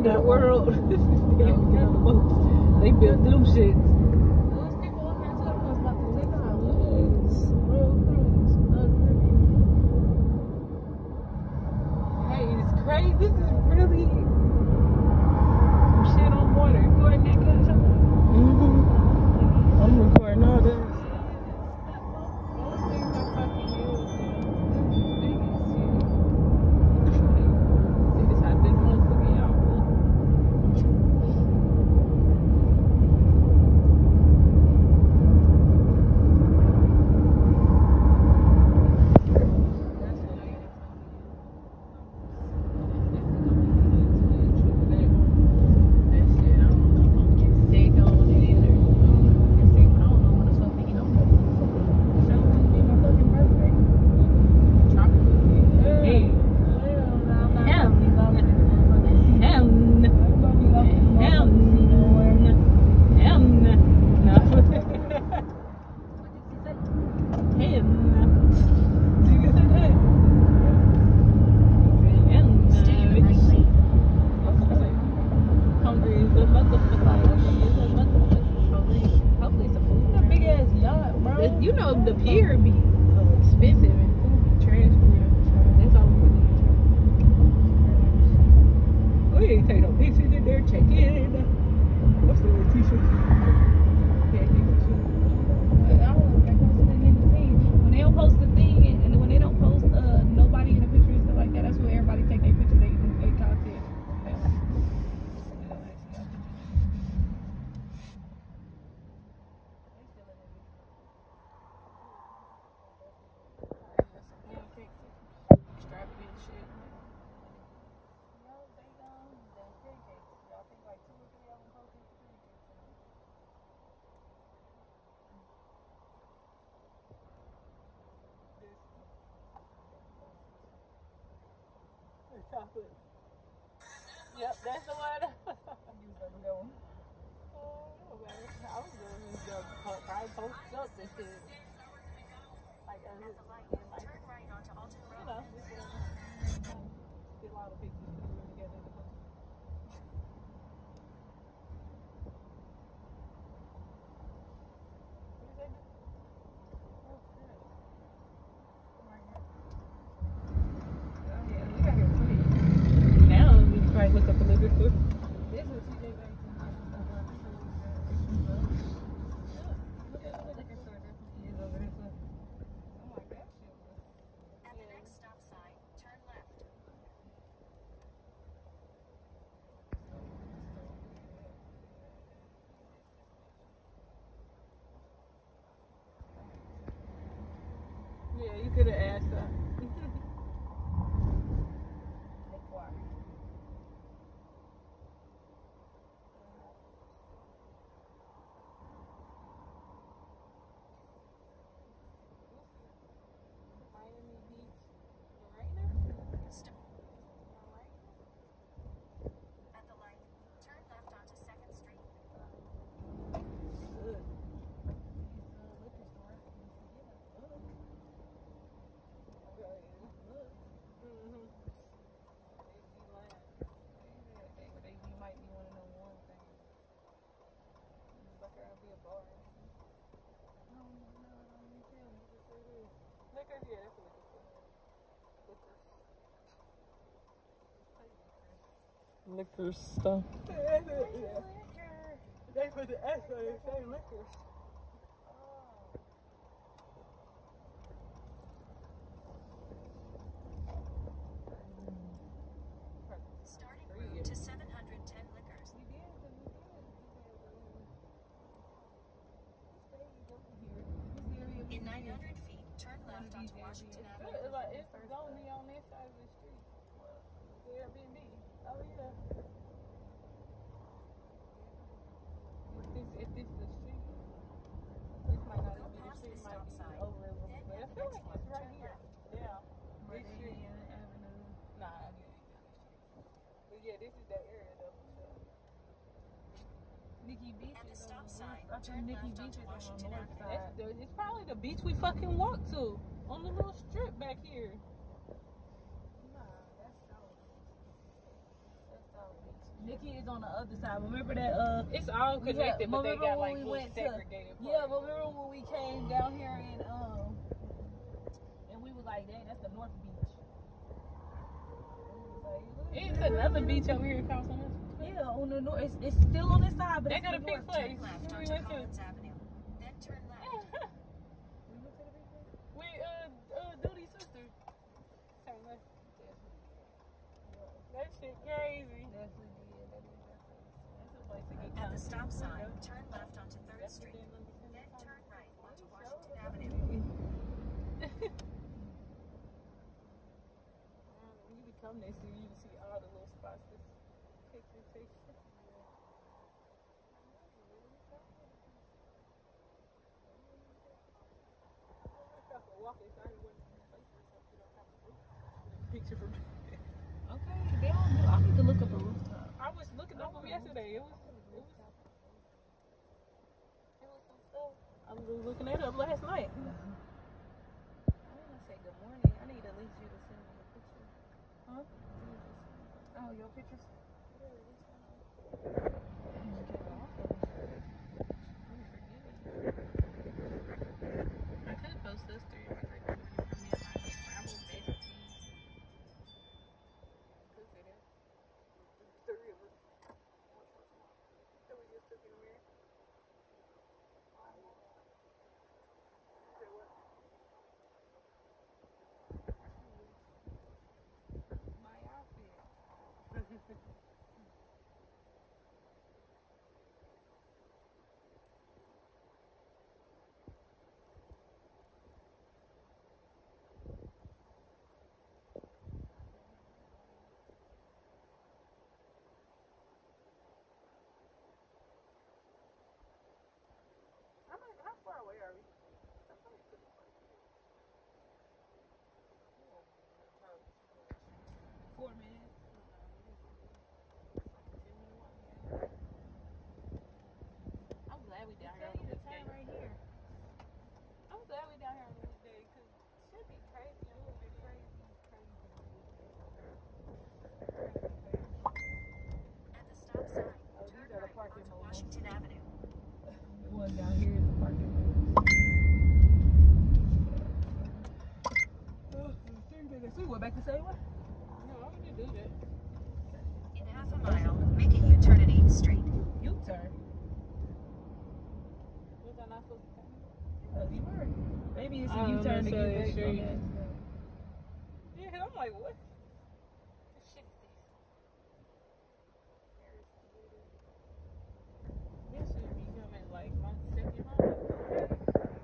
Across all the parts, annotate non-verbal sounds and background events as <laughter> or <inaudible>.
in that world. <laughs> they, built them shits. chocolate. Yep, that's the one. <laughs> Oh, you was I was doing this job. I posted up this is Like, I was, like, you know, just a lot of people. Could have asked her. They quiet. Miami Beach Marina? Stop. At the light, turn left onto Second Street. Good. It's a liquor store. You should get a look. Okay, look. Mm-hmm. They be lying. They, they, they, you might be want to know one thing. Fuck around, be a bar. and shit. No, no, no, don't even tell me. Just say this. Liquors, yeah, that's a liquor store. Liquors. Liquor stuff. They put the S on it, say liquors. Starting route to 710 Liquors. We did, 'cause we did. We stayed over here. This area we In 900 feet, turn left onto Washington areas. Avenue. It's like it's only on this side of the street. The Airbnb. Oh yeah. If this if this the street, this might not be the street. the It might be sign. over a little Then bit. I feel like it's right here. left. Yeah. This street. Avenue. Nah, I get it. But yeah, this is that area though for sure. Nikki Beach At the stop sign. I turn think Nikki left Beach onto is on the Washington north Avenue. side. That's the, it's probably the beach we fucking walk to on the little strip back here. Nah, that's South. That's South Beach. kids on the other side. Remember that? Uh, It's all connected, had- but they got like we little went to- yeah, but remember when we came down here and um, and we was like, "Dang, that's the North Beach." And we was like, it's another beach over here across on us. Yeah, on the north. It's, it's still on this side, but They it's got a big place. Left we onto went to. Collins Avenue. Then turn left. We went to the big place? we uh uh Duty's sister. Turn left. That shit crazy. Definitely did. That is that place. That's a place to get At the stop sign, turn left onto 3rd Street. Then turn right onto Washington. Avenue. <laughs> Um, when you become this, you you see all the little spots. This picture takes. Picture from. Okay, they don't do. I need to look up a rooftop. I was looking over yesterday. It was. It was. It was some stuff. I was looking it up last night. I want to say good morning. I need at least you to send me a picture. Huh? Oh, your pictures? I could post this three of my great morning from me and my travel besties. Could say that. The three of us. That we just took in the mirror. Say what? My outfit. How, many, how far away are we? I probably could have Four minutes. I'm glad we down here on you the weekday. time right here. I'm glad we down here on a weekday because shit be crazy. It would be crazy, crazy. At the stop sign, Oh, turn right onto. Washington Avenue. The one down here is the parking lot. Oh, three minutes. We went back the same way. No, I'm gonna do that. In half a mile, make a U-turn at 8th Street. U-turn. Was I not supposed to turn? You. Maybe it's a U-turn to get back on that. Yeah, I'm like? What shit is this? This should be coming like my second home.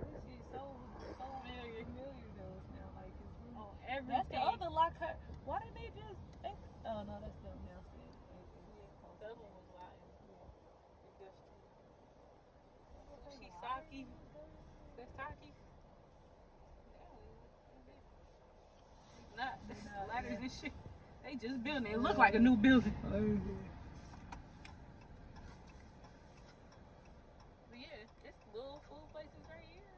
This is so so familiar, familiar to us now. Like it's on everything. That's the other lock cut. Why didn't they just? They, oh no, that's them now. saying anything. The other one was lying. Yeah, Shisaki. That's Taki. Not ladders and shit. They just building. It look like a new building. But yeah, it's little food places right here.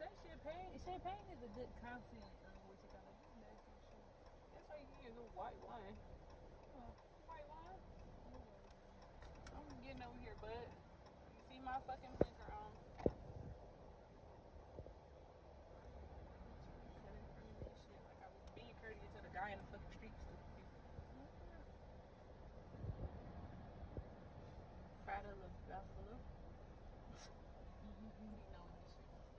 Say champagne. Champagne is a good content. Um, what you gotta do next and shit. That's right here, the white wine. Uh, white wine. I'm getting over here, bud. You see my fucking blinker on. Cutting in front of me and shit, like I was being courteous to the guy in the fucking street. stupid people. Friday the Buffalo. You know what this shit is.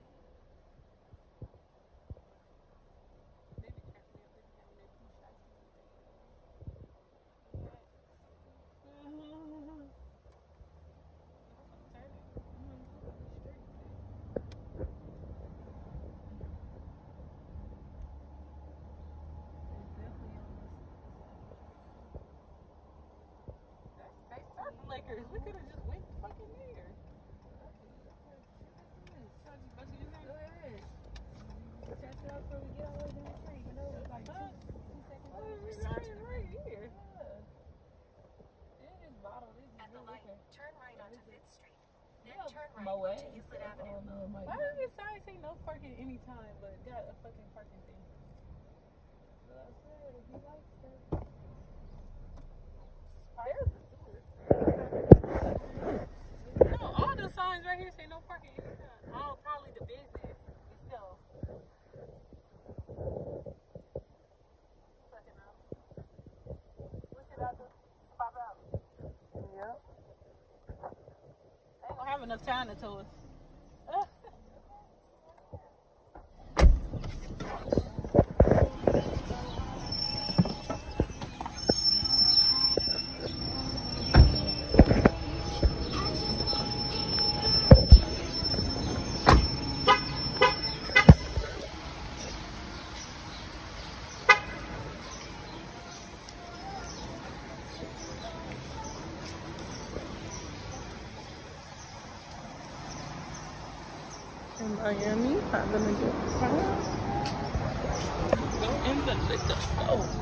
They be cracking me up. They be having their two shots and everything. Say surf Lakers. We could have just went fucking there. Go it out before we get all the way to the tree. You know, like two, two seconds. Oh, right, right here. It is bottled. It is At the light, turn right onto 5th Street. Then Yeah, turn right Moet. onto Euclid Avenue. Oh, no, Why does this sign say no parking anytime, but got a fucking parking thing? But I said, if you like stuff. There's the sewer. No, all the signs right here say no parking. Oh, probably the business itself. Fucking up. What's it out there? Pop out. Yep. I ain't gonna have enough time to tow us. Miami, having a good time. Go in the liquor store.